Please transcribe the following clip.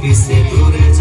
que se dure